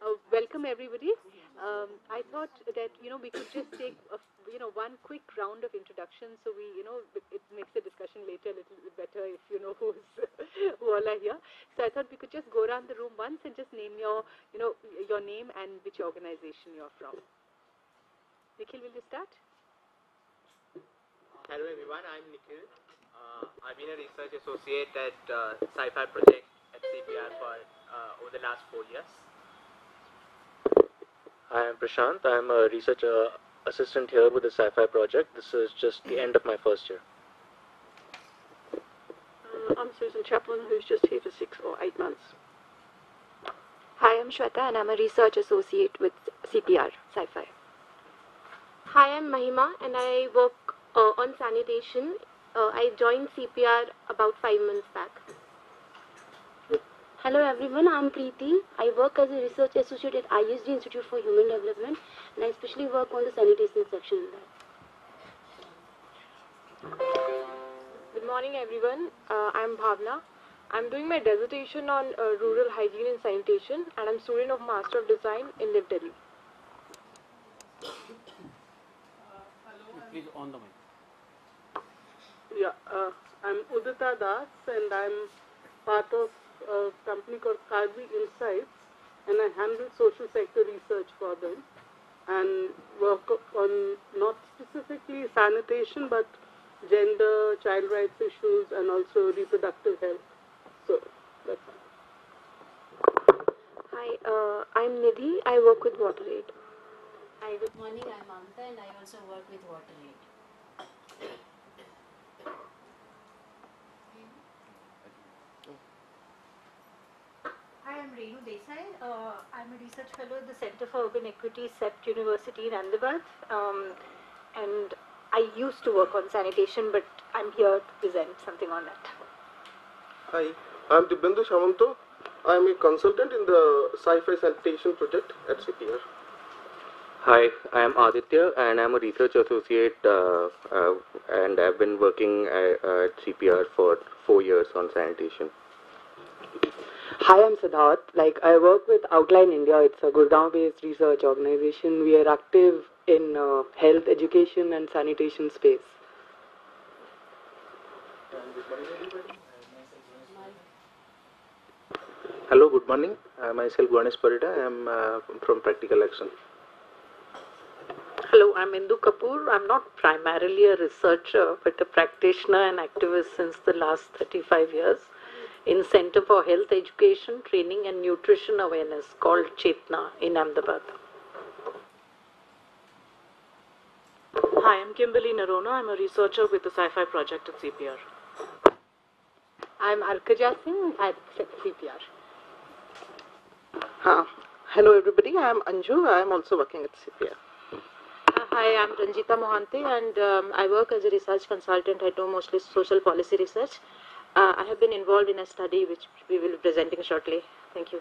Uh, welcome everybody. Um, I thought that you know we could just take a, you know one quick round of introductions, so we you know it, makes the discussion later a little bit better if you know who's who all are here. So I thought we could just go around the room once and just name your you know your name and which organization you're from. Nikhil, will you start? Hello everyone, I'm Nikhil. Uh, I've been a research associate at uh, Sci-Fi Project at CPR for uh, over the last four years. Hi, I'm Prashant. I'm a research uh, assistant here with the Sci-Fi Project. This is just the end of my first year. Uh, I'm Susan Chaplin, who's just here for six or eight months. Hi, I'm Shweta and I'm a research associate with CPR Sci-Fi. Hi, I'm Mahima and I work uh, on sanitation. Uh, I joined CPR about five months back. Hello everyone, I'm Preeti. I work as a research associate at ISD Institute for Human Development and I especially work on the sanitation section in that. Good morning everyone, uh, I'm Bhavna. I'm doing my dissertation on uh, rural hygiene and sanitation and I'm student of Master of Design in Live Delhi. Please on the mic. Yeah, uh, I'm Udita Das and I'm part of a company called Karvy Insights and I handle social sector research for them and work on not specifically sanitation but gender, child rights issues and also reproductive health. So that's Hi, uh, I'm Nidhi. I work with WaterAid. Hi, good morning. I'm Mamta and I also work with WaterAid. Hi, I'm Renu Desai. Uh, I'm a research fellow at the Center for Urban Equity, CEPT University in Ahmedabad. Um, and I used to work on sanitation, but I'm here to present something on that. Hi, I'm Dibyendu Shamanto. I'm a consultant in the Sci-Fi Sanitation project at CPR. Hi, I am Aditya and I'm a research associate uh, uh, and I've been working at, at CPR for four years on sanitation. Hi, I'm Siddharth. Like, I work with Outline India. It's a Gurgaon-based research organization. We are active in uh, health, education, and sanitation space. Hello, good morning. Uh, myself Ganesh Parida. I am uh, from Practical Action. Hello, I'm Indu Kapoor. I'm not primarily a researcher, but a practitioner and activist since the last 35 years in Center for Health Education, Training and Nutrition Awareness called Chetna in Ahmedabad. Hi, I'm Kimberly Noronha. I'm a researcher with the Sci-Fi Project at CPR. I'm Arkaja Singh at CPR. Uh, hello everybody, I am Anju. I am also working at CPR. Uh, hi, I'm Ranjita Mohanty and um, I work as a research consultant. I do mostly social policy research. Uh, I have been involved in a study which we will be presenting shortly. Thank you.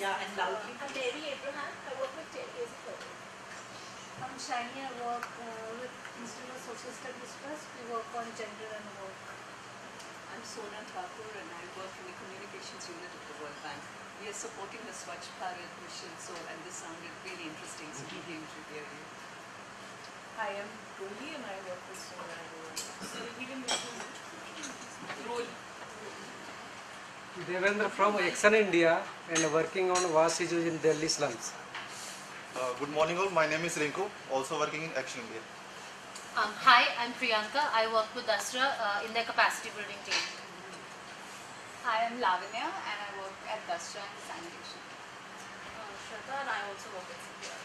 Yeah, and loudly. I'm Mary Abraham. I work with 10 years ago. I'm Shani. I work uh, with Institute of Social Studies Trust. We work on gender and work. I'm Sona Thakur and I work in the communications unit of the World Bank. We are supporting the Swachh Bharat mission, so and this sounded really interesting, so we came to hear you. Hi, I'm Roli and I work with Sona. So we can Roli. Devendra from Action India and working on vast issues in Delhi slums. Uh, good morning all, my name is Rinku, also working in Action India. Um, hi, I'm Priyanka. I work with Dasra uh, in their capacity building team. Hi, I'm Lavanya and I work at Dasra in sanitation. Uh, Shweta and I also work at CPR.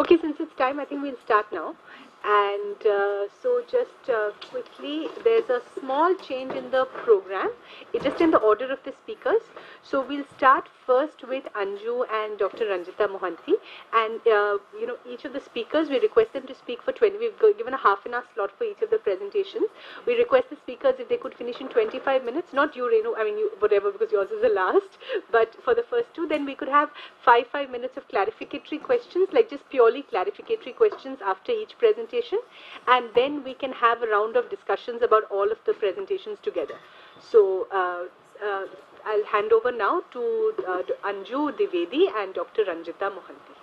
Okay, since it's time, I think we'll start now. And uh, so, just uh, quickly, there's a small change in the program. It's just in the order of the speakers. So, we'll start first with Anju and Dr. Ranjita Mohanty. And, uh, you know, each of the speakers, we request them to speak for 20. We've given a half an hour slot for each of the presentations. We request the speakers if they could finish in 25 minutes. Not you, Renu, I mean, you, whatever, because yours is the last. But for the first two, then we could have five, five minutes of clarificatory questions, like just purely clarificatory questions after each presentation. And then we can have a round of discussions about all of the presentations together. So uh, uh, I'll hand over now to uh, to Anju Dwivedi and Dr. Ranjita Mohanty.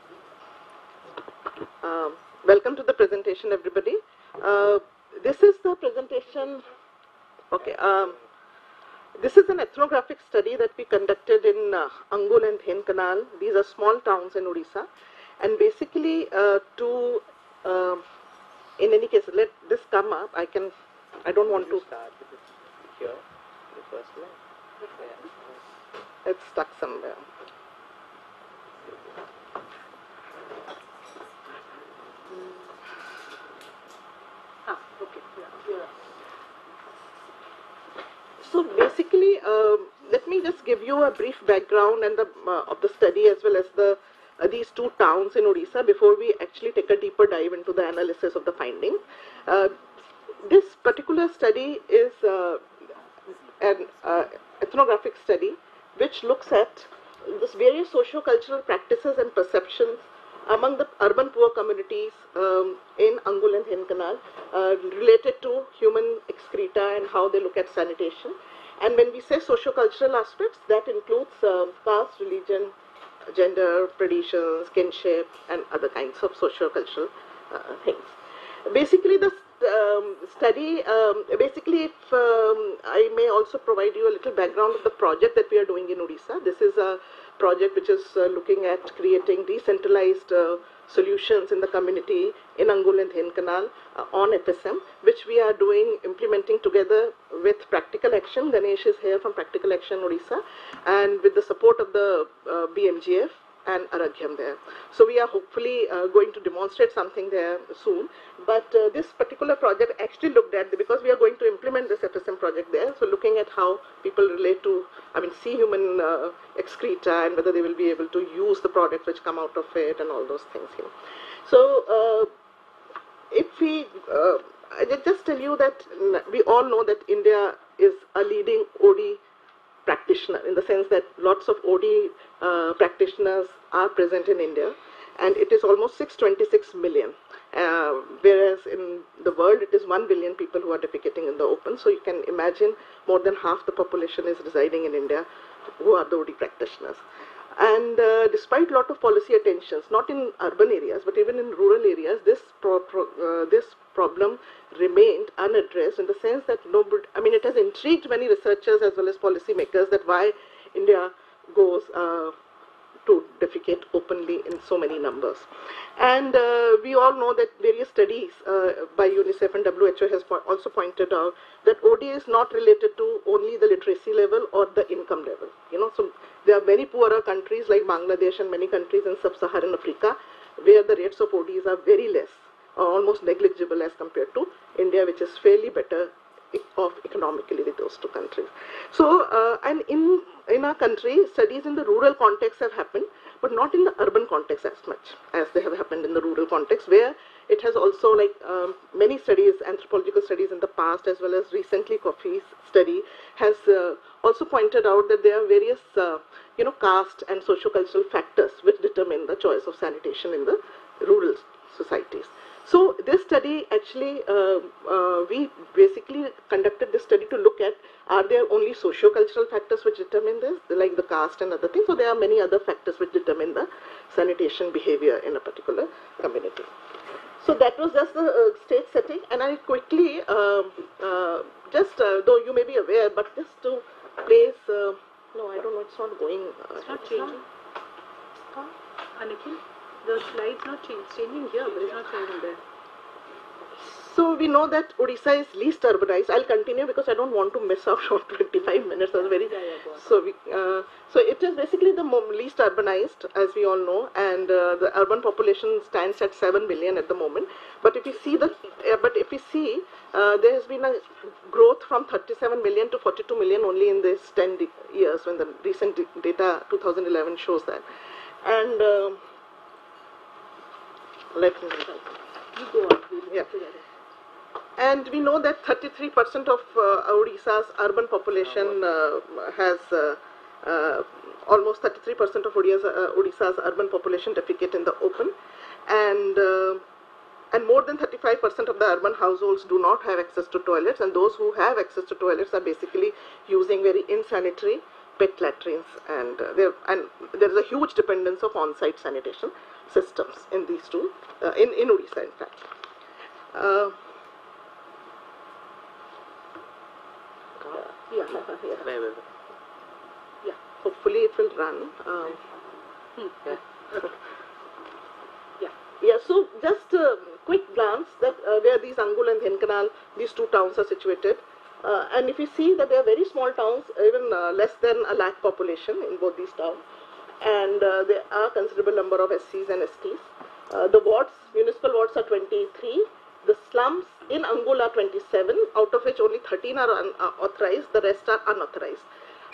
Um, welcome to the presentation, everybody. Uh, this is the presentation. Okay. Um, this is an ethnographic study that we conducted in uh, Angul and Dhenkanal. These are small towns in Odisha, and basically uh, to, um in any case, let this come up. I can. I don't want to. Start with this here, the first line. It's stuck somewhere. Ah. So basically, um, let me just give you a brief background and the uh, of the study as well as the uh, these two towns in Odisha before we actually take a deeper dive into the analysis of the findings. Uh, this particular study is uh, an uh, ethnographic study which looks at this various socio-cultural practices and perceptions among the urban poor communities um, in Angul and Dhenkanal uh, related to human excreta and how they look at sanitation. And when we say socio-cultural aspects, that includes um caste, religion, gender, traditions, kinship, and other kinds of socio-cultural uh, things. Basically, the um, study, um, basically, if um, I may also provide you a little background of the project that we are doing in Odisha. This is a project which is uh, looking at creating decentralized uh, solutions in the community in Angul and Dhenkanal uh, on FSM, which we are doing, implementing together with Practical Action. Ganesh is here from Practical Action Odisha, and with the support of the uh, BMGF and Arghyam there. So we are hopefully uh, going to demonstrate something there soon. But uh, this particular project actually looked at, because we are going to implement this FSM project there, so looking at how people relate to, I mean, see human uh, excreta and whether they will be able to use the products which come out of it and all those things. You know. So uh, if we, uh, I just tell you that we all know that India is a leading OD practitioner in the sense that lots of OD uh, practitioners are present in India, and it is almost 626 million. Uh, whereas in the world, it is 1 billion people who are defecating in the open. So you can imagine more than half the population is residing in India who are the OD practitioners. And uh, despite lot of policy attentions, not in urban areas but even in rural areas, this pro- pro- uh, this problem remained unaddressed in the sense that nobody, I mean, it has intrigued many researchers as well as policymakers that why India goes uh, to defecate openly in so many numbers. And uh, we all know that various studies uh, by UNICEF and WHO has po- also pointed out that OD is not related to only the literacy level or the income level. You know, so there are many poorer countries like Bangladesh and many countries in sub-Saharan Africa where the rates of ODs are very less, almost negligible as compared to India, which is fairly better off economically with those two countries. So, uh, and in in our country, studies in the rural context have happened, but not in the urban context as much as they have happened in the rural context, where it has also like um, many studies, anthropological studies in the past, as well as recently Coffey's study has uh, also pointed out that there are various, uh, you know, caste and socio-cultural factors which determine the choice of sanitation in the rural societies. So this study actually, uh, uh, we basically conducted this study to look at are there only socio-cultural factors which determine this, like the caste and other things, or there are many other factors which determine the sanitation behavior in a particular community. So that was just the uh, stage setting, and I quickly, um uh, just uh, though you may be aware, but just to place, uh, no, I don't know, it's not going. Uh, It's not changing. Anikhil, the slide's not changing. Changing here, but it's not changing there. So we know that Odisha is least urbanized. I'll continue because I don't want to miss out on 25 minutes. That's very so we uh, so it is basically the least urbanized, as we all know, and uh, the urban population stands at 7 million at the moment. But if you see the uh, but if you see uh, there has been a growth from 37 million to 42 million only in this 10 de- years when the recent data 2011 shows that, and. Uh, let me you go on. Yeah. And we know that 33% of uh, Odisha's urban population uh, has uh, uh, almost 33% of Odisha's, uh, Odisha's urban population defecate in the open, and uh, and more than 35% of the urban households do not have access to toilets, and those who have access to toilets are basically using very insanitary pit latrines, and uh, there and there is a huge dependence of on-site sanitation systems in these two, uh, in in Odisha, in fact. Uh, yeah, yeah, Wait, wait, wait. yeah. Hopefully it will run. Um, Yeah. yeah, yeah. So just a quick glance that uh, where these Angul and Dhenkanal, these two towns are situated. Uh, and if you see that they are very small towns, even uh, less than a lakh population in both these towns, and uh, there are considerable number of SCs and STs. Uh, the wards, municipal wards are 23. The slums in Angul are 27, out of which only 13 are uh, authorized, the rest are unauthorized.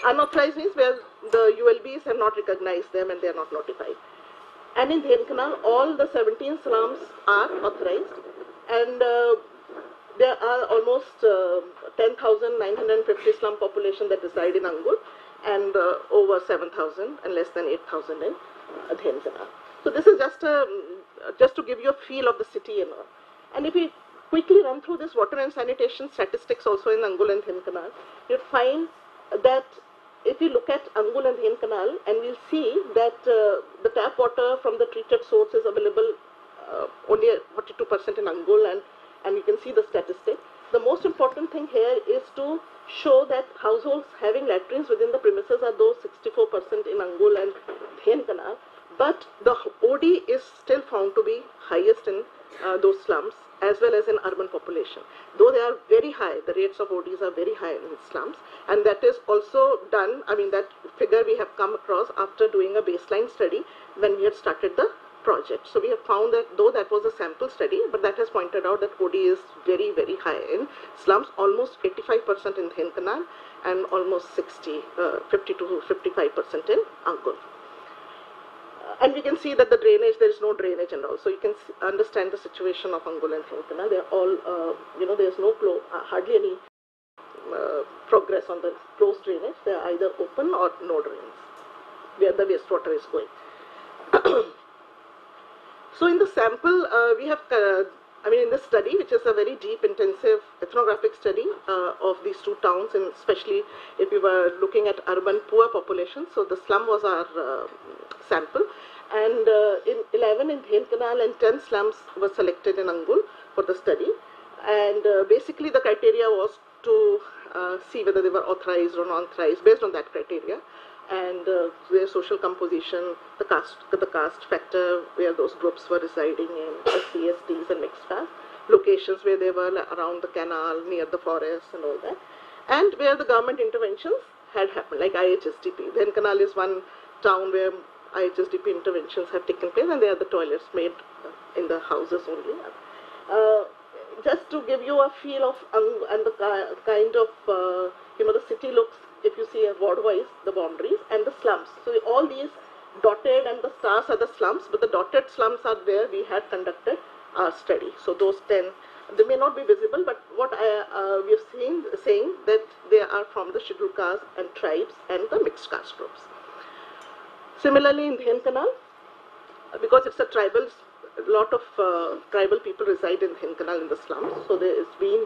Unauthorized means where the ULBs have not recognized them and they are not notified. And in Dhenkanal, all the 17 slums are authorized, and uh, there are almost uh, 10,950 slum population that reside in Angul, and uh, over 7,000 and less than 8,000 in Dhenkanal. So this is just a, just to give you a feel of the city and all. And if we quickly run through this water and sanitation statistics also in Angul and Dhenkanal, you'd find that if you look at Angul and Dhenkanal, and we'll see that uh, the tap water from the treated source is available uh, only 42% in Angul, and, and you can see the statistic. The most important thing here is to show that households having latrines within the premises are those 64% in Angul and Dhenkanal, but the OD is still found to be highest in uh, those slums as well as in urban population. Though they are very high, the rates of ODs are very high in slums, and that is also done. I mean, that figure we have come across after doing a baseline study when we had started the project. So we have found that though that was a sample study, but that has pointed out that OD is very, very high in slums, almost 85% in Dhenkanal and almost 60, uh, 50 to 55% in Angul and we can see that the drainage, there is no drainage and all. So you can understand the situation of Angul and Dhenkanal. They are all, uh, you know, there is no clo- uh, hardly any uh, progress on the closed drainage. They are either open or no drains where the wastewater is going. so in the sample, uh, we have, uh, I mean, in this study, which is a very deep, intensive ethnographic study uh, of these two towns, and especially if we were looking at urban poor populations, So the slum was our uh, sample, and uh, in 11 in Dhenkanal and 10 slums were selected in Angul for the study. And uh, basically, the criteria was to uh, see whether they were authorized or non-authorized based on that criteria, and uh, their social composition, the caste, the caste factor, where those groups were residing in, SC, STs, and mixed caste, locations where they were around the canal, near the forest, and all that, and where the government interventions had happened, like IHSDP. Dhenkanal is one town where IHSDP interventions have taken place, and there are the toilets made in the houses only. Uh, just to give you a feel of um, and the ki- kind of uh, you know the city looks if you see a ward wise the boundaries and the slums. So all these dotted and the stars are the slums, but the dotted slums are where we had conducted our study. So those ten they may not be visible, but what I, uh, we have seen saying that they are from the scheduled castes and tribes and the mixed caste groups. Similarly, in Dhenkanal, because it's a tribal, a lot of uh, tribal people reside in Dhenkanal in the slums, so there has been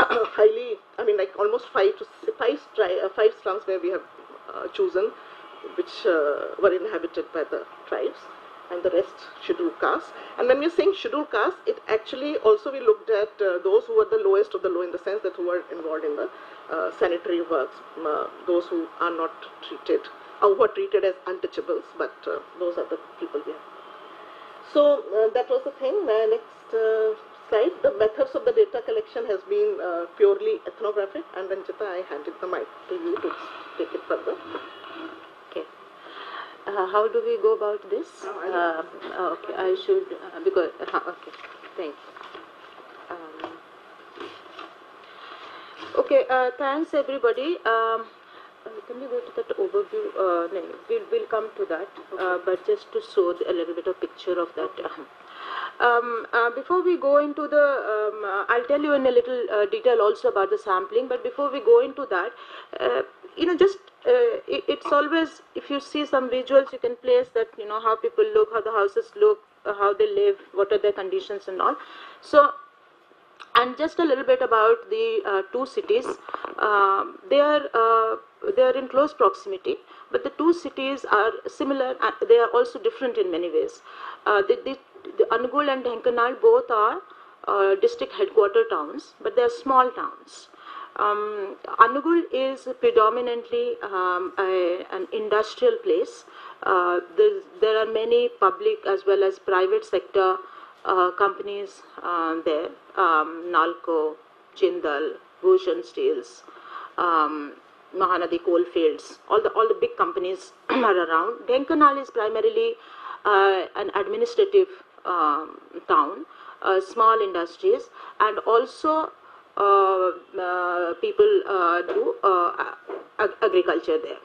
highly, I mean, like almost five to five, tri- uh, five slums where we have uh, chosen, which uh, were inhabited by the tribes, and the rest scheduled castes. And when we're saying scheduled caste, it actually also we looked at uh, those who were the lowest of the low in the sense that who were involved in the uh, sanitary works, uh, those who are not treated, or who are treated as untouchables, but those are the people we have. So that was the thing. Next uh, slide, the methods of the data collection has been uh, purely ethnographic, and Ranjita, I handed the mic to you to take it further. Okay. Uh, how do we go about this? Uh, okay, I should, uh, because, uh, okay, thank you. Um, okay, uh, thanks everybody. Um, uh, can we go to that overview? Uh, no, we'll, we'll come to that, uh, but just to show the- a little bit of picture of that. Um, uh, before we go into the, um, uh, I'll tell you in a little uh, detail also about the sampling, but before we go into that, uh, you know, just uh, it, it's always, if you see some visuals, you can place that, you know, how people look, how the houses look, uh, how they live, what are their conditions and all. So, and just a little bit about the two cities. Um, they are they are in close proximity, but the two cities are similar. And they are also different in many ways. Uh, the, the, the Angul and Dhenkanal both are uh, district headquarter towns, but they are small towns. Um, Anugul is predominantly um, a, an industrial place. Uh, there, are many public as well as private sector uh, companies uh, there. Um, Nalco, Jindal, Bhushan Steels, um, Mahanadi Coalfields, all the all the big companies are around. Dhenkanal is primarily uh, an administrative um, town, uh, small industries, and also uh, uh, people do ag- agriculture there.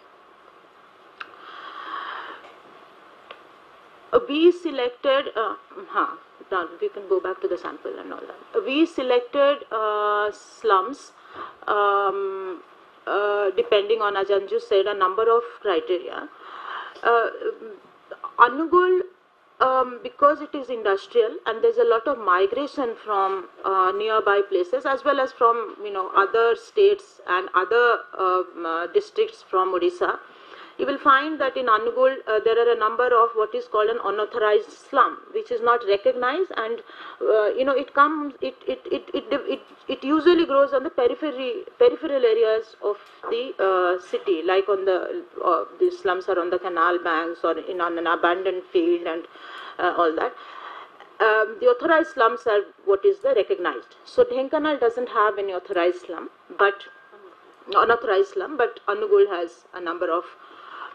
We selected, uh, huh, we can go back to the sample and all that. We selected uh, slums um, uh, depending on, as Anju said, a number of criteria. Uh, Anugul, um, because it is industrial and there's a lot of migration from uh, nearby places as well as from you know other states and other um, uh, districts from Odisha, you will find that in Anugul uh, there are a number of what is called an unauthorized slum, which is not recognized, and uh, you know it comes it it, it it it it usually grows on the periphery peripheral areas of the uh, city, like on the uh, the slums are on the canal banks or in on an abandoned field and uh, all that. Um, the authorized slums are what is the recognized. So Dhenkanal doesn't have any authorized slum, but unauthorized slum, but Anugul has a number of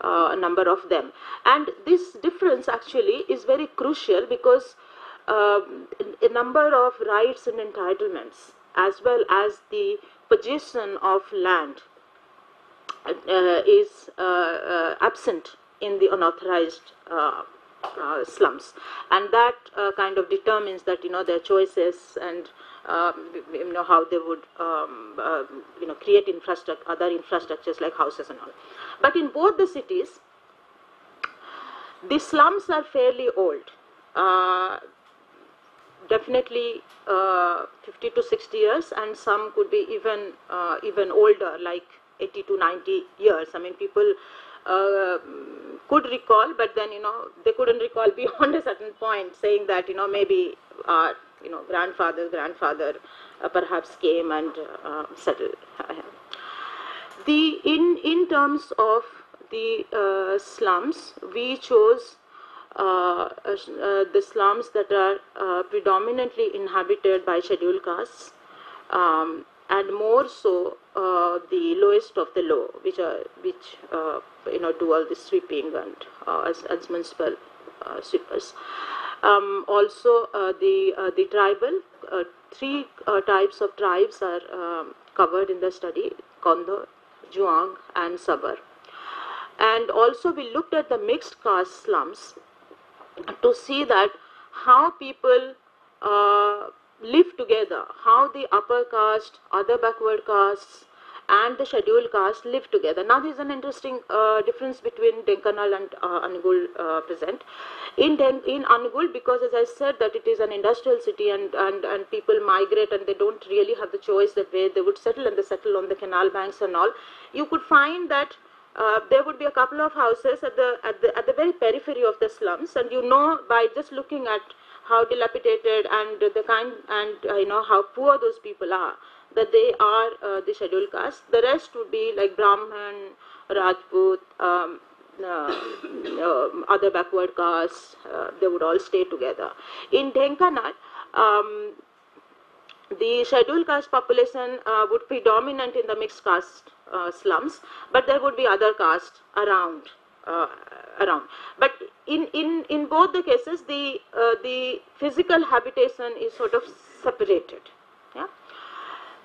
uh, a number of them. And this difference actually is very crucial because uh, a number of rights and entitlements, as well as the possession of land, uh, is uh, uh, absent in the unauthorized uh, slums, and that kind of determines that you know their choices and you know how they would um, uh, you know create infrastructure, other infrastructures like houses and all. But in both the cities, the slums are fairly old. Uh, definitely uh, 50 to 60 years, and some could be even uh, even older, like 80 to 90 years. I mean, people uh, could recall, but then you know they couldn't recall beyond a certain point, saying that you know maybe uh, you know grandfather, grandfather uh, perhaps came and uh, settled. The in in terms of the uh, slums, we chose uh, uh, uh, the slums that are uh, predominantly inhabited by scheduled castes, um, and more so uh, the lowest of the low, which are which uh, you know do all the sweeping and uh, as, as municipal uh, sweepers. Um, also, uh, the uh, the tribal uh, three types of tribes are um, covered in the study: Kondo, Juang, and Sabar. And also, we looked at the mixed caste slums to see that how people live together, how the upper caste, other backward castes, and the scheduled caste live together. Now, there is an interesting uh, difference between Dhenkanal and uh, Angul uh, present. In Den- in Angul, because as I said that it is an industrial city and, and, and people migrate and they don't really have the choice that where they would settle and they settle on the canal banks and all, you could find that uh, there would be a couple of houses at the at the at the very periphery of the slums, and you know by just looking at how dilapidated and the kind and uh, you know how poor those people are that they are uh, the scheduled caste. The rest would be like Brahman, Rajput, um, uh, um, other backward castes. Uh, they would all stay together. In Dhenkanal, um, the scheduled caste population uh, would be dominant in the mixed caste uh, slums, but there would be other castes around. Around, but in, in, in both the cases, the the physical habitation is sort of separated.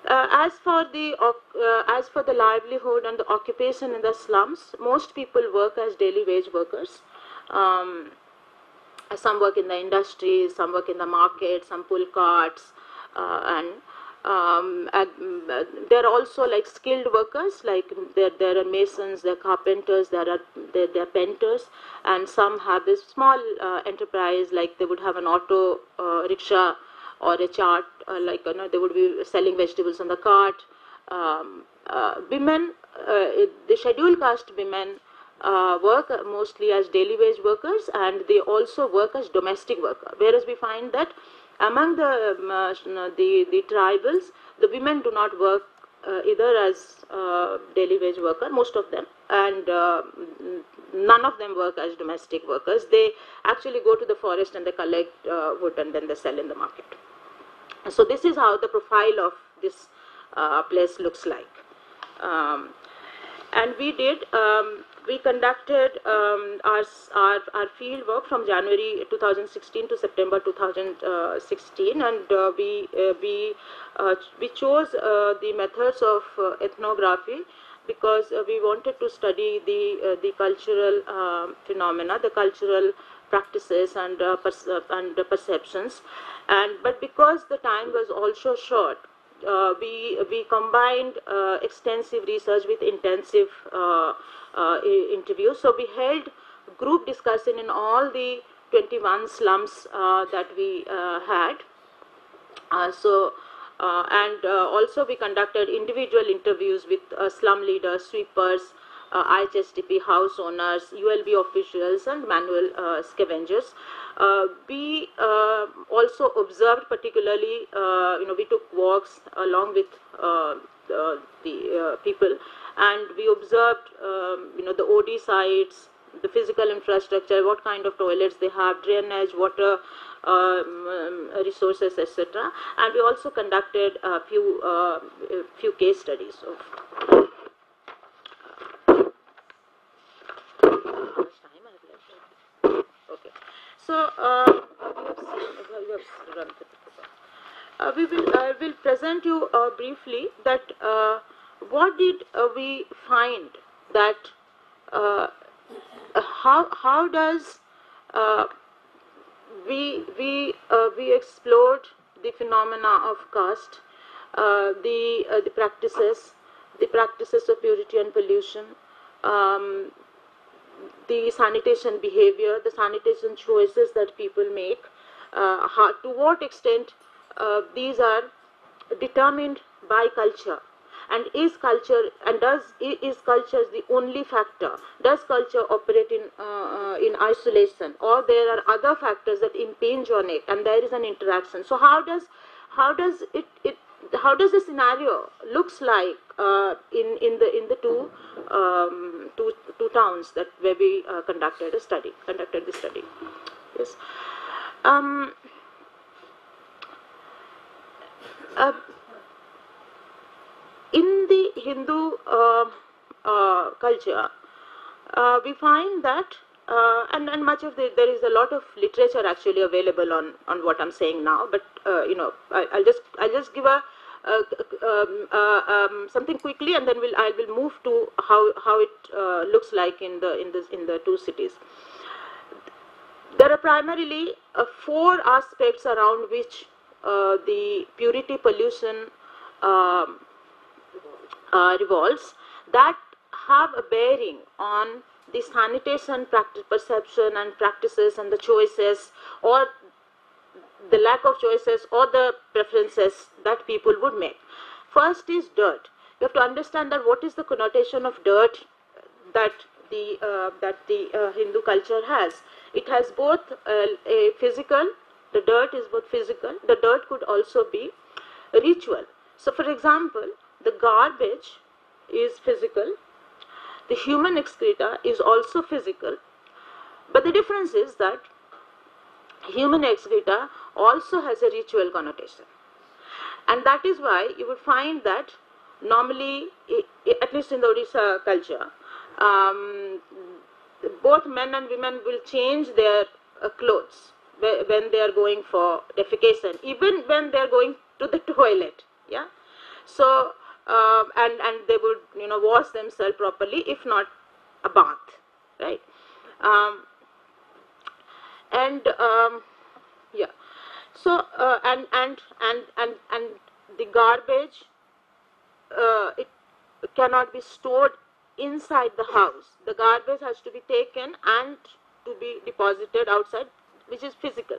Uh, as for the uh, as for the livelihood and the occupation in the slums, most people work as daily wage workers. Um, some work in the industry, some work in the market, some pull carts, uh, and um, uh, there are also like skilled workers, like there, there are masons, there are carpenters, there are there, there are painters, and some have this small uh, enterprise, like they would have an auto uh, rickshaw or a chart, uh, like you know, they would be selling vegetables on the cart. Um, uh, women, the scheduled caste women work mostly as daily wage workers, and they also work as domestic worker. Whereas we find that among the, um, uh, the, the tribals, the women do not work uh, either as uh, daily wage worker, most of them, and uh, none of them work as domestic workers. They actually go to the forest and they collect uh, wood and then they sell in the market. So this is how the profile of this uh, place looks like. Um, and we did um, we conducted um, our, our, our field work from January 2016 to September 2016 and uh, we, uh, we, uh, we chose uh, the methods of uh, ethnography because uh, we wanted to study the, the cultural um, phenomena, the cultural practices and, and perceptions. And but because the time was also short we we combined extensive research with intensive interviews. So we held group discussion in all the 21 slums that we had. so. Uh, and uh, also we conducted individual interviews with uh, slum leaders, sweepers, IHSDP house owners, ULB officials and manual scavengers. Uh, we uh, also observed particularly, uh, you know, we took walks along with the people and we observed, um, you know, the OD sites, the physical infrastructure, what kind of toilets they have, drainage, water um, resources, etc. And we also conducted a few, uh, a few case studies of So uh, uh, we will I will present you uh, briefly that uh, what did uh, we find that uh, how how does we we we explored the phenomena of caste, the the practices, the practices of purity and pollution, um, the sanitation behavior, the sanitation choices that people make, uh, how, to what extent uh, these are determined by culture and is culture and does is culture the only factor? Does culture operate in uh, uh, in isolation? Or there are other factors that impinge on it and there is an interaction? So how does how does it, it how does the scenario looks like uh, in in the in the two um, two two towns that where we uh, conducted a study conducted the study? Yes. Um, uh, in the Hindu uh, uh, culture uh, we find that uh, and, and much of the there is a lot of literature actually available on on what I'm saying now. But uh, you know, I, will just I'll just give a um, um, something quickly, and then we'll I will move to how how it uh, looks like in the in this in the two cities. There are primarily four aspects around which the purity pollution um, revolves that have a bearing on the sanitation practice, perception and practices and the choices or the lack of choices or the preferences that people would make. First is dirt. You have to understand that what is the connotation of dirt that the uh, that the uh, Hindu culture has. It has both uh, a physical. The dirt is both physical. The dirt could also be ritual. So, for example, the garbage is physical. The human excreta is also physical. But the difference is that human excreta also has a ritual connotation. And that is why you will find that normally, at least in the Odisha culture, um, both men and women will change their uh, clothes when they are going for defecation, even when they are going to the toilet. Yeah. So um, and and they would you know wash themselves properly, if not a bath, right? Um, and um, yeah. So uh, and and and and and the garbage uh, it cannot be stored inside the house. The garbage has to be taken and to be deposited outside, which is physical.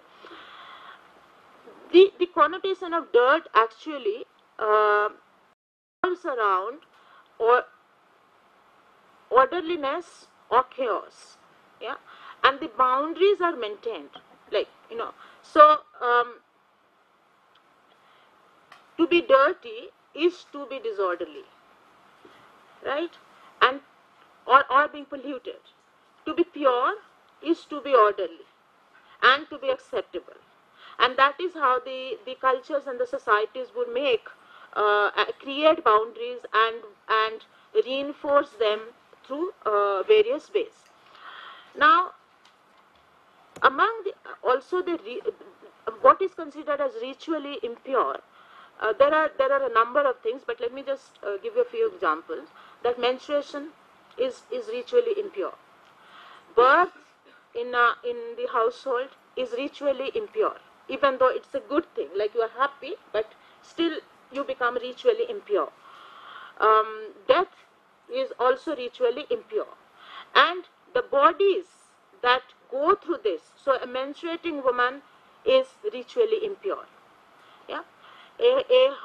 The, the connotation of dirt actually uh, revolves around or orderliness or chaos. Yeah, and the boundaries are maintained. Like you know, so um, to be dirty is to be disorderly right and or, or being polluted to be pure is to be orderly and to be acceptable and that is how the, the cultures and the societies would make create boundaries and and reinforce them through uh, various ways now among the also the re, what is considered as ritually impure uh, there are there are a number of things, but let me just uh, give you a few examples. That menstruation is is ritually impure. Birth in a, in the household is ritually impure, even though it's a good thing. Like you are happy, but still you become ritually impure. Um, death is also ritually impure, and the bodies that go through this. So a menstruating woman is ritually impure. Yeah a, a,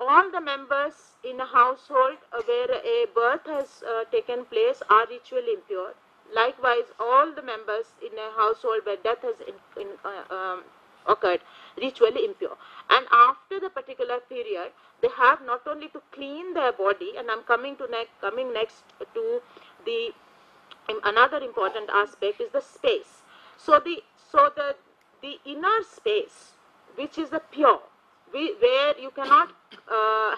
all the members in a household where a birth has uh, taken place are ritually impure. Likewise, all the members in a household where death has in, in, uh, um, occurred ritually impure. And after the particular period, they have not only to clean their body, and I'm coming to next, coming next to the another important aspect is the space. So the so the the inner space, which is the pure we, where you cannot uh,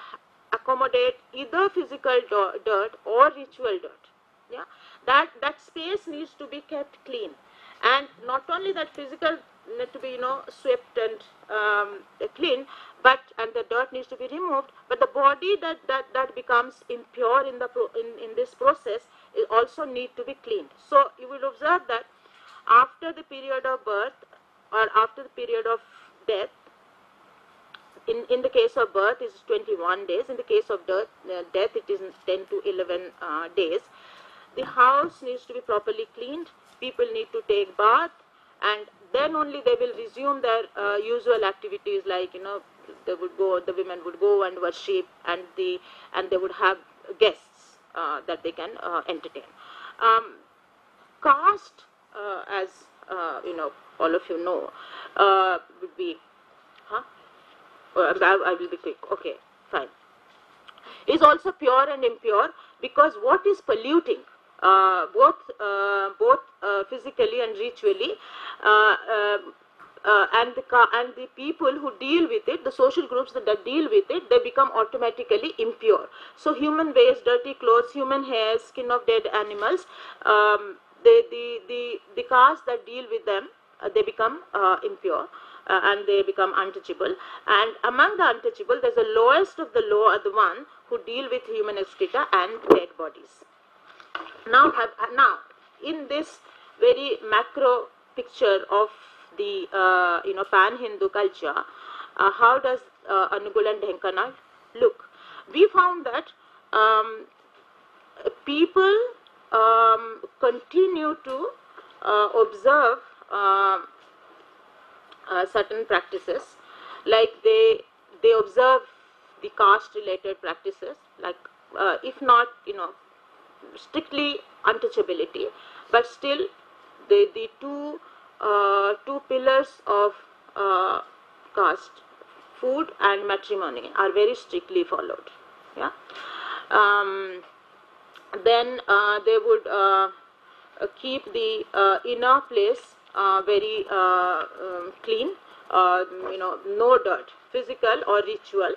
accommodate either physical dirt or ritual dirt yeah that that space needs to be kept clean and not only that physical need to be you know swept and um, clean but and the dirt needs to be removed. But the body that that that becomes impure in the pro, in in this process it also need to be cleaned. So you will observe that after the period of birth or after the period of death in, in the case of birth it is 21 days. In the case of death, uh, death it is 10 to 11 uh, days. The house needs to be properly cleaned. People need to take bath and then only they will resume their uh, usual activities like you know they would go the women would go and worship and the and they would have guests uh, that they can uh, entertain um, caste uh, as you know all of you know would be huh uh, I, I will be quick. Okay, fine. Is also pure and impure because what is polluting uh, both uh, both uh, physically and ritually, uh, uh, and the and the people who deal with it, the social groups that, deal with it, they become automatically impure. So human waste, dirty clothes, human hair, skin of dead animals, um, the the the the that deal with them, they become impure uh, and they become untouchable. And among the untouchable, there's the lowest of the low are the one who deal with human excreta and dead bodies. Now, have, now in this very macro picture of the uh, you know pan-Hindu culture, uh, how does uh, Anugul and Dhenkana look? We found that um, people um, continue to uh, observe um, uh, certain practices like they they observe the caste related practices like uh, if not you know strictly untouchability but still the the two uh, two pillars of uh, caste food and matrimony are very strictly followed yeah um, then uh, they would uh, keep the inner place uh, very uh, um, clean, uh, you know, no dirt, physical or ritual.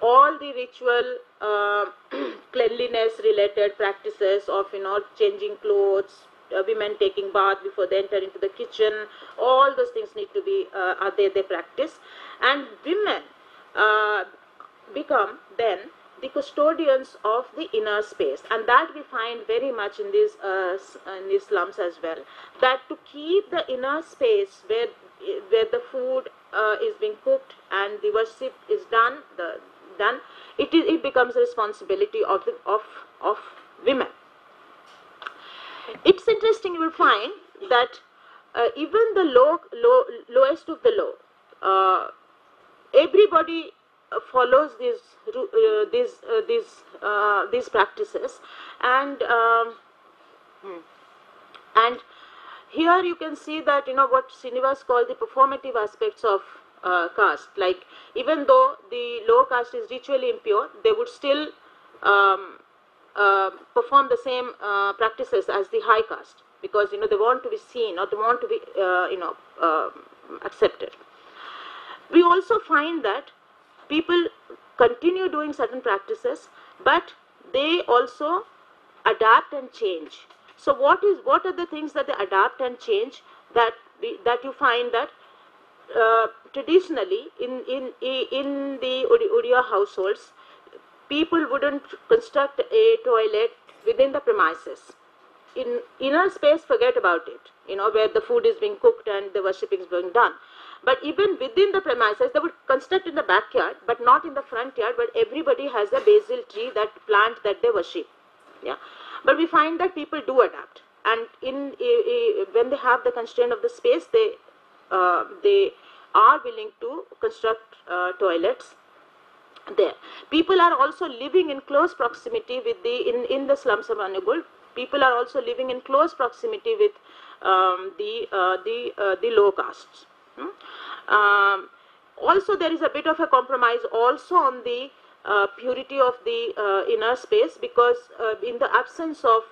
all the ritual uh, cleanliness related practices of you know changing clothes uh, women taking bath before they enter into the kitchen. All those things need to be uh, are there they practice. And women uh, become then the custodians of the inner space. And that we find very much in these uh, in these slums as well. That to keep the inner space where where the food uh, is being cooked and the worship is done the done it is it becomes a responsibility of the of of women. It's interesting you will find that uh, even the low, low lowest of the low uh, everybody uh, follows these uh, these uh, these uh, these practices. And um, hmm, and here you can see that you know what Srinivas called the performative aspects of uh, caste. Like even though the low caste is ritually impure they would still um, uh, perform the same uh, practices as the high caste because you know they want to be seen or they want to be uh, you know um, accepted. We also find that people continue doing certain practices but they also adapt and change. So what is what are the things that they adapt and change that we, that you find that uh, traditionally in in in the Odia households people wouldn't construct a toilet within the premises in inner space forget about it you know where the food is being cooked and the worshipping is being done but even within the premises, they would construct in the backyard, but not in the front yard. But everybody has a basil tree, that plant that they worship. Yeah. But we find that people do adapt, and in when they have the constraint of the space, they uh, they are willing to construct uh, toilets there. People are also living in close proximity with the in in the slums of Anugul. People are also living in close proximity with um, the uh, the uh, the low castes. Hmm? Um, also, there is a bit of a compromise also on the uh, purity of the inner space because in the absence of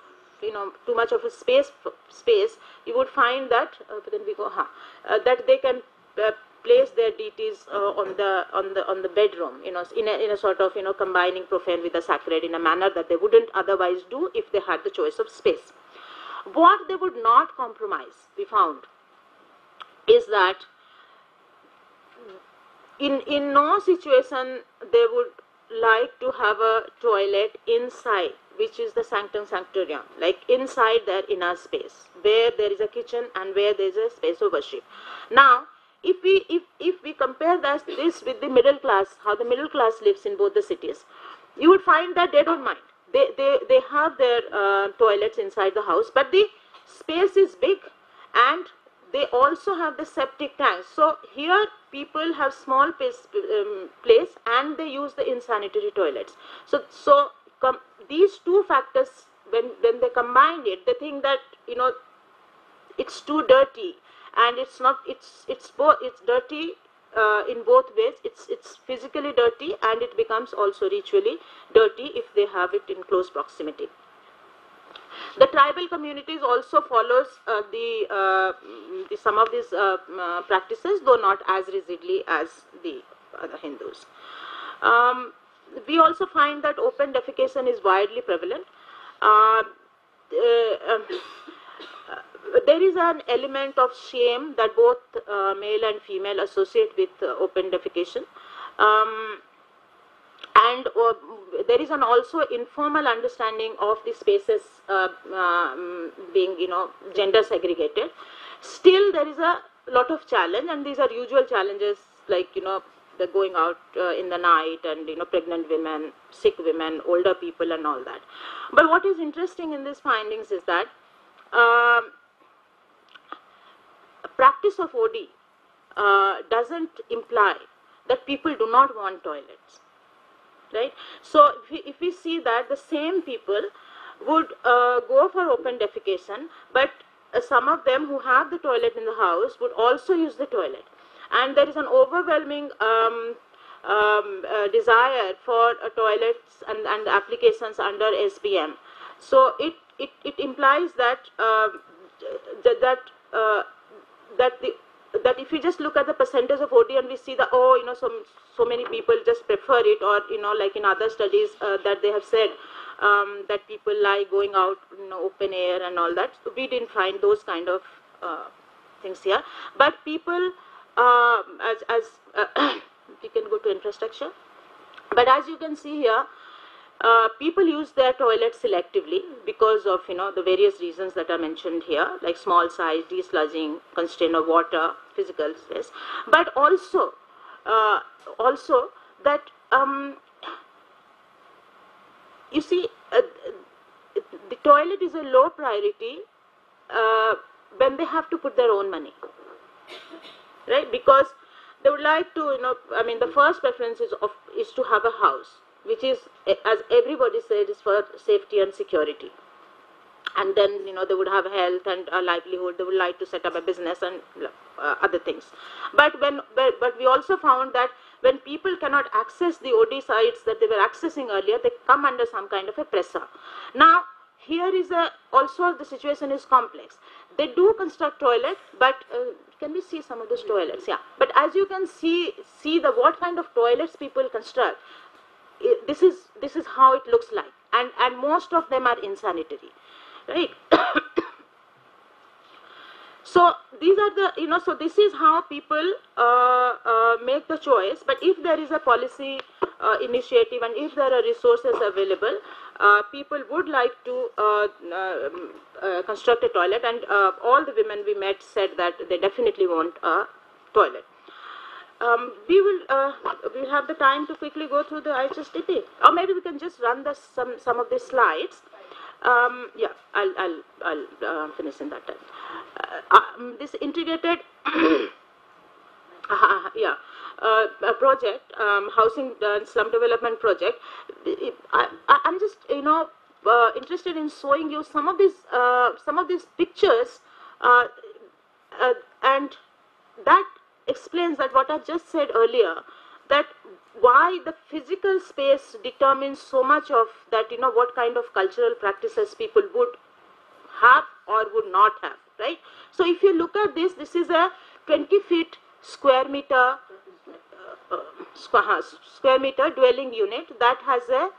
you know too much of a space space you would find that uh, then we go huh, uh, that they can uh, place their deities on the on the on the bedroom you know in a, in a sort of you know combining profane with the sacred in a manner that they wouldn't otherwise do if they had the choice of space. What they would not compromise we found is that in in no situation they would like to have a toilet inside which is the sanctum sanctorium like inside their inner space where there is a kitchen and where there is a space of worship. Now if we if, if we compare this, this with the middle class how the middle class lives in both the cities you would find that they don't mind. They they, they have their uh, toilets inside the house but the space is big and they also have the septic tanks. So here people have small place, um, place and they use the insanitary toilets. So so these two factors when when they combine it they think that you know it's too dirty. And it's not it's it's both it's dirty uh, in both ways. It's it's physically dirty and it becomes also ritually dirty if they have it in close proximity. The tribal communities also follows uh, the, uh, the, some of these uh, uh practices, though not as rigidly as the Hindus. Um, we also find that open defecation is widely prevalent. Uh, uh, um, there is an element of shame that both male and female associate with open defecation. Um, and uh, there is an also informal understanding of the spaces uh, um, being you know gender segregated still there is a lot of challenge and these are usual challenges like you know going out uh, in the night and you know pregnant women sick women older people and all that. But what is interesting in these findings is that um, practice of od uh, doesn't imply that people do not want toilets right? So if we, if we see that the same people would uh, go for open defecation but uh, some of them who have the toilet in the house would also use the toilet and there is an overwhelming um, um, uh, desire for uh, toilets and, and applications under SBM. So it, it, it implies that uh, that that the that if you just look at the percentage of OD and we see that oh you know so so many people just prefer it or you know like in other studies uh, that they have said um, that people like going out you know open air and all that we didn't find those kind of uh, things here but people uh, as as uh, we can go to infrastructure. But as you can see here uh, people use their toilets selectively because of you know the various reasons that are mentioned here like small size desludging constraint of water physical stress. But also uh, also that um, you see uh, the toilet is a low priority uh, when they have to put their own money right? Because they would like to you know i mean the first preference is of is to have a house which is as everybody said is for safety and security. And then you know they would have health and a livelihood they would like to set up a business and uh, other things. But when but, but we also found that when people cannot access the od sites that they were accessing earlier they come under some kind of a pressure. Now here is a also the situation is complex. They do construct toilet but uh, can we see some of those toilets? Yeah. But as you can see see the what kind of toilets people construct it, this is this is how it looks like. And and most of them are insanitary right? So these are the you know so this is how people uh, uh, make the choice. But if there is a policy uh, initiative and if there are resources available people would like to uh, um, uh, construct a toilet and all the women we met said that they definitely want a toilet. Um, we will uh, we'll have the time to quickly go through the IHSDP or maybe we can just run the some some of the slides. Um, yeah I'll, I'll, I'll uh, finish in that time. Uh, um, this integrated yeah uh, project um, housing uh, slum development project I, am just you know uh, interested in showing you some of these some of these pictures and that explains that what I just said earlier, that why the physical space determines so much of that, you know, what kind of cultural practices people would have or would not have, right? So if you look at this, this is a 20 feet square meter uh, uh, square meter dwelling unit that has a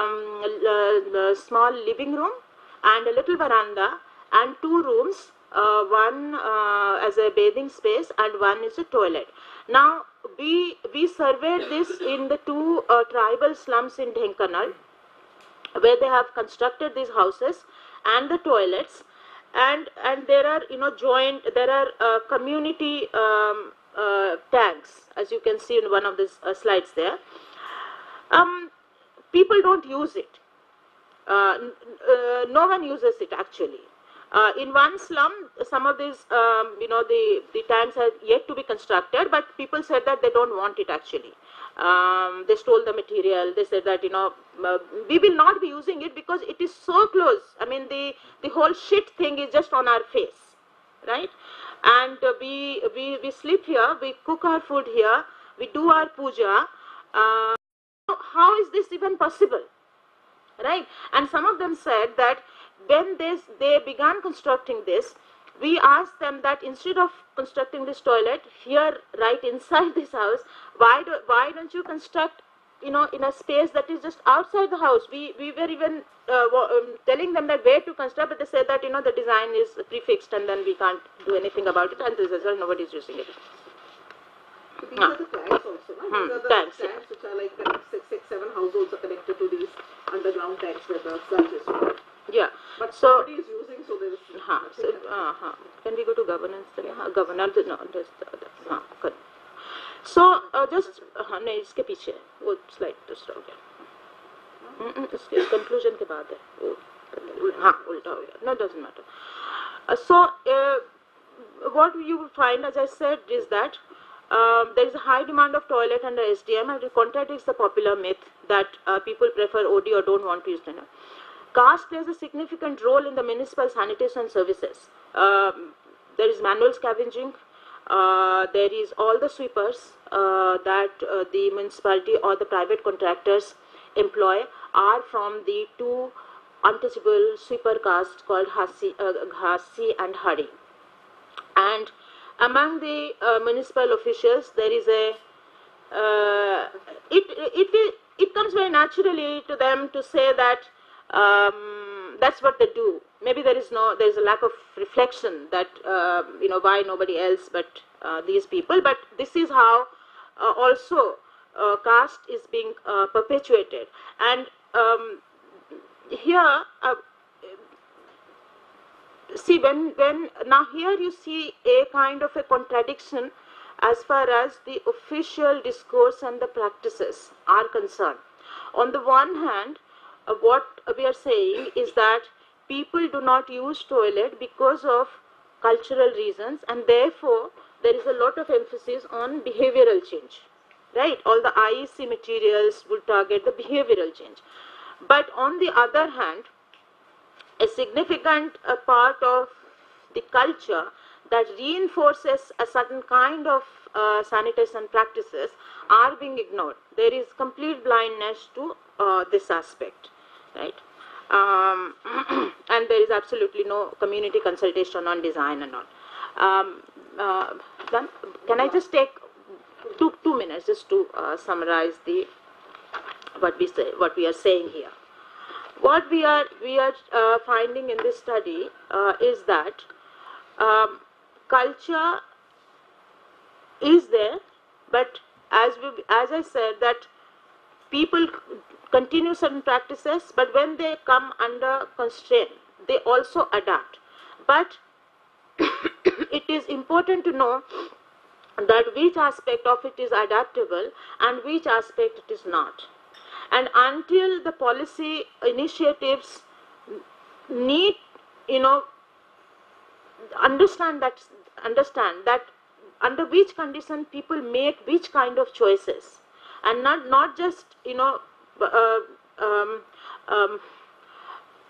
um, small living room and a little veranda and two rooms uh, one uh, as a bathing space and one is a toilet. Now we we surveyed this in the two uh, tribal slums in Dhenkanal where they have constructed these houses and the toilets and and there are you know joint there are uh, community um, uh, tanks as you can see in one of the uh, slides there um, people don't use it no one uses it actually uh, in one slum, some of these, um, you know, the, the tanks are yet to be constructed, but people said that they don't want it actually. Um, they stole the material. They said that, you know, uh, we will not be using it because it is so close. I mean, the, the whole shit thing is just on our face, right? And uh, we, we, we sleep here, we cook our food here, we do our puja. Uh, how is this even possible? Right? And some of them said that when this, they began constructing this, we asked them that instead of constructing this toilet here right inside this house, why, do, why don't you construct you know in a space that is just outside the house we we were even uh, um, telling them that where to construct but they said that you know the design is prefixed and then we can't do anything about it and this is well nobody's using it these ah. are the plans also. Hmm. These are the tanks, which are like six, six, seven households are connected to these underground tanks where the sludge is. Yeah. But so, somebody is using, so there is. Uh -huh. So, uh -huh. Can we go to governance then? Yeah. Uh, governance, no, there's the other. Uh, good. So just uh, uh, हाँ नहीं इसके पीछे वो slide दूसरा हो गया इसके conclusion के बाद है वो हाँ उल्टा हो गया no doesn't matter so what you will find, as I said, is that uh, there is a high demand of toilet under SBM and it contradicts the popular myth that uh, people prefer OD or don't want to use them. Caste plays a significant role in the municipal sanitation services. Um, there is manual scavenging, uh, there is all the sweepers uh, that uh, the municipality or the private contractors employ are from the two untouchable sweeper castes called Hasi, uh, Hasi and Hari. And among the municipal officials there is a uh, it, it it it comes very naturally to them to say that um, that's what they do maybe there is no there is a lack of reflection that uh, you know why nobody else but uh, these people. But this is how uh, also uh, caste is being uh, perpetuated. And um, here uh, see when when now here you see a kind of a contradiction as far as the official discourse and the practices are concerned. On the one hand what we are saying is that people do not use toilet because of cultural reasons and therefore there is a lot of emphasis on behavioral change right all the iec materials will target the behavioral change but on the other hand a significant uh, part of the culture that reinforces a certain kind of uh, sanitation practices are being ignored. There is complete blindness to uh, this aspect, right? Um, and there is absolutely no community consultation on design and all. Um, uh, then can I just take two two minutes just to uh, summarize the what we say what we are saying here? What we are we are uh, finding in this study uh, is that um, culture is there, but as we as I said that people continue certain practices, but when they come under constraint, they also adapt. But it is important to know that which aspect of it is adaptable and which aspect it is not. And until the policy initiatives need, you know, understand that understand that under which condition people make which kind of choices and not not just you know um, um,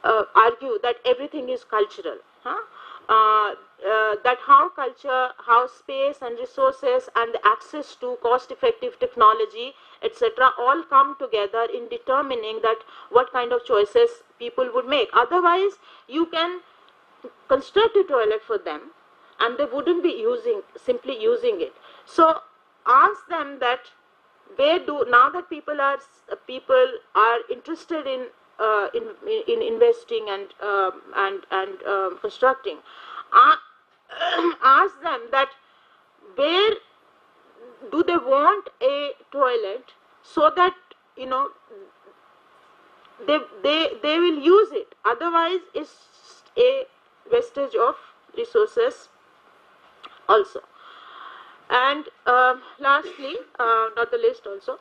uh, argue that everything is cultural huh? uh, uh that how culture how space and resources and access to cost effective technology etc all come together in determining that what kind of choices people would make otherwise you can construct a toilet for them and they wouldn't be using simply using it so ask them that where do now that people are people are interested in uh, in, in investing and um, and and um, constructing uh, ask them that where do they want a toilet so that you know they they they will use it. Otherwise it's a wastage of resources also and uh, lastly uh, not the least also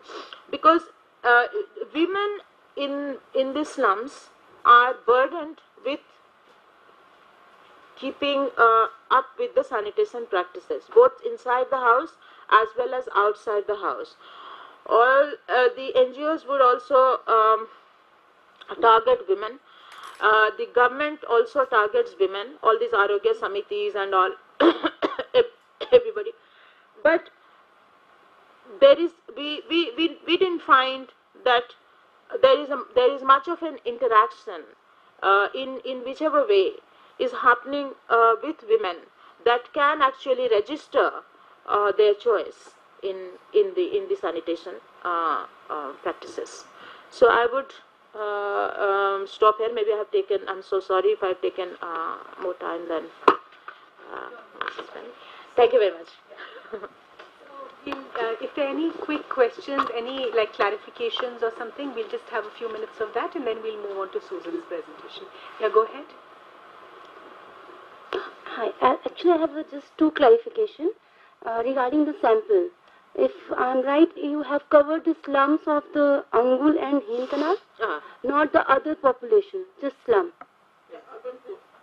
because uh, women in in the slums are burdened with keeping uh, up with the sanitation practices both inside the house as well as outside the house. All uh, the ngos would also um, target women. Uh, the government also targets women all these arogya samitis and all everybody but there is we, we, we, we didn't find that there is a, there is much of an interaction uh, in in whichever way is happening uh, with women that can actually register uh, their choice in in the in the sanitation uh, uh, practices. So i would uh, um, stop here. Maybe i have taken i'm so sorry if i've taken more time than thank you very much uh, if there are any quick questions, any like clarifications or something, we'll just have a few minutes of that and then we'll move on to Susan's presentation. Yeah, go ahead. Hi, uh, actually I have uh, just two clarification uh, regarding the sample. If I'm right, you have covered the slums of the Angul and Dhenkanal, -huh. not the other population, just slum.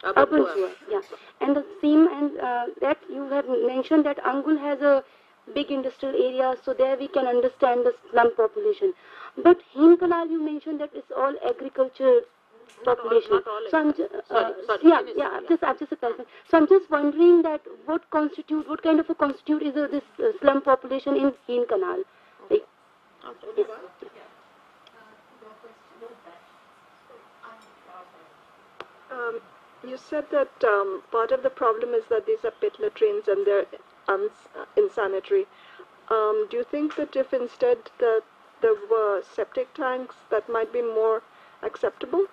Urban Urban poor. poor, yeah. And the same, and uh, that you have mentioned that Angul has a big industrial area, so there we can understand the slum population. But Dhenkanal, you mentioned that it's all agriculture population. not all so I'm ju- Sorry, uh, sorry, yeah, yeah, yeah. I'm just, I'm just a clarifying. So I'm just wondering that what constitute, what kind of a constitute is uh, this uh, slum population in Dhenkanal? Like, yes. Um, you said that um, part of the problem is that these are pit latrines and they're uns- insanitary. Um, do you think that if instead that there were septic tanks, that might be more acceptable?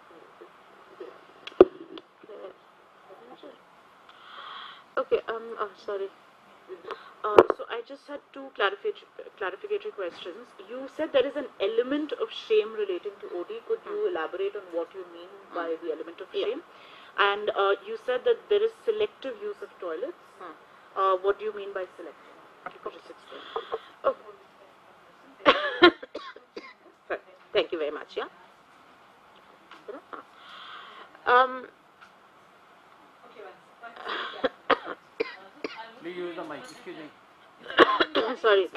Okay, um, uh, sorry. Uh, so I just had two clarific- clarificatory questions. You said there is an element of shame relating to OD. Could you elaborate on what you mean by the element of shame? And uh, you said that there is selective use of toilets. Uh, what do you mean by selective? If you could just explain. Right. Thank you very much. Yeah. Um, Please use the mic. Excuse me. sorry.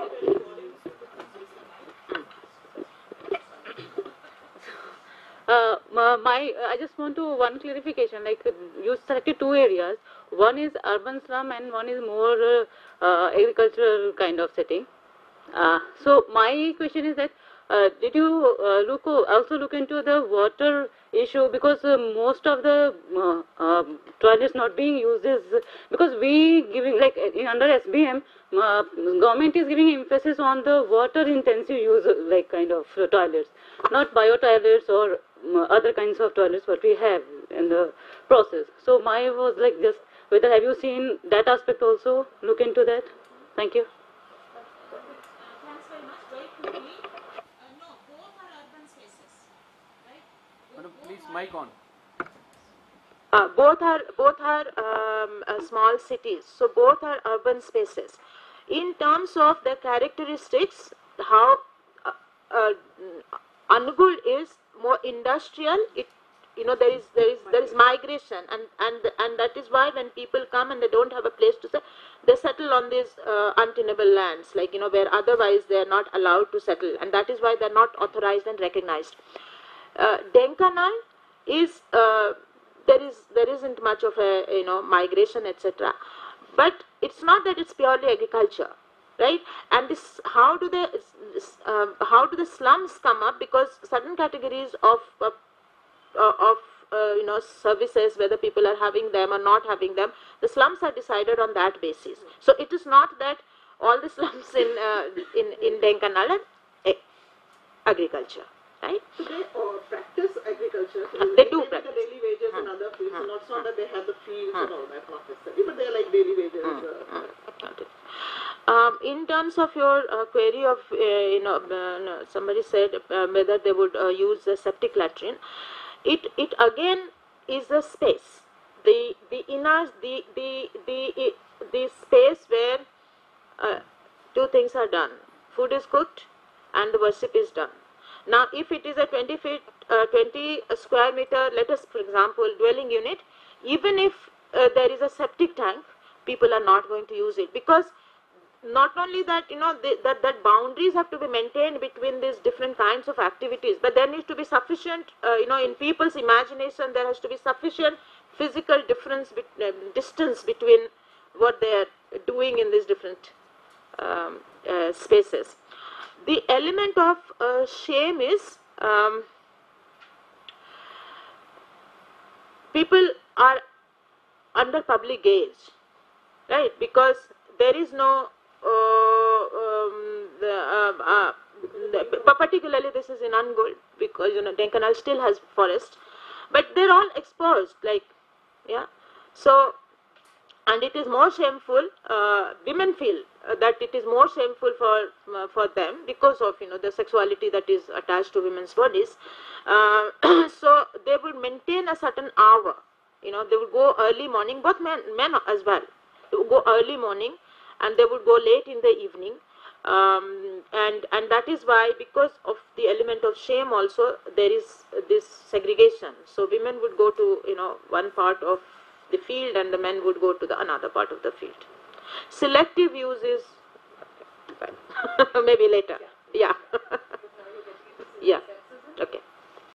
Uh, my, I just want to one clarification. Like you selected two areas. One is urban slum and one is more uh, uh, agricultural kind of setting. Uh, so my question is that uh, did you uh, look also look into the water issue because uh, most of the uh, um, toilets not being used is because we giving like in under SBM uh, government is giving emphasis on the water intensive use uh, like kind of uh, toilets, not bio toilets or other kinds of toilets what we have in the process. So my was like just whether have you seen that aspect also? Look into that. Thank you. Thanks very much. Very quickly, uh, no, both are urban spaces, right? Madam, please mic on. Uh, both are both are um, uh, small cities, so both are urban spaces. In terms of the characteristics, how uh, uh, Angul is more industrial. It you know there is there is there is migration, and and and that is why when people come and they don't have a place to settle, they settle on these uh, untenable lands, like you know where otherwise they are not allowed to settle, and that is why they are not authorized and recognized. Uh, Dhenkanal is uh, there is there isn't much of a you know migration etc but it's not that it's purely agriculture right? And this how do the um, how do the slums come up? Because certain categories of uh, uh, of uh, you know services whether people are having them or not having them the slums are decided on that basis. So it is not that all the slums in uh, in in Dhenkanal are eh, agriculture right? So they uh, practice agriculture. So They do get practice. The daily wages in other fields, It's not so that they have the fields and all that, not necessarily, but they're like daily wages. Uh, Um, in terms of your uh, query of, uh, you know, uh, somebody said uh, whether they would uh, use a septic latrine, it it again is a space. The the inner the the the the space where uh, two things are done. Food is cooked, and the worship is done. Now, if it is a 20 feet, uh, 20 square meter, let us, for example, dwelling unit, even if there is a septic tank, people are not going to use it because not only that you know they, that that boundaries have to be maintained between these different kinds of activities but there needs to be sufficient uh, you know in people's imagination there has to be sufficient physical difference bet- um, distance between what they are doing in these different um, uh, spaces. The element of uh, shame is um, people are under public gaze right? Because there is no uh, um, the, um, uh, the, but particularly this is in Angul because you know Dhenkanal still has forest. But they're all exposed like yeah. So and it is more shameful uh, women feel uh, that it is more shameful for uh, for them because of you know the sexuality that is attached to women's bodies. Uh, so they would maintain a certain hour. You know they would go early morning both men men as well they would go early morning and they would go late in the evening. Um, and and that is why because of the element of shame also there is this segregation. So women would go to you know one part of the field and the men would go to the another part of the field. Selective use is maybe later. Yeah. Yeah. Okay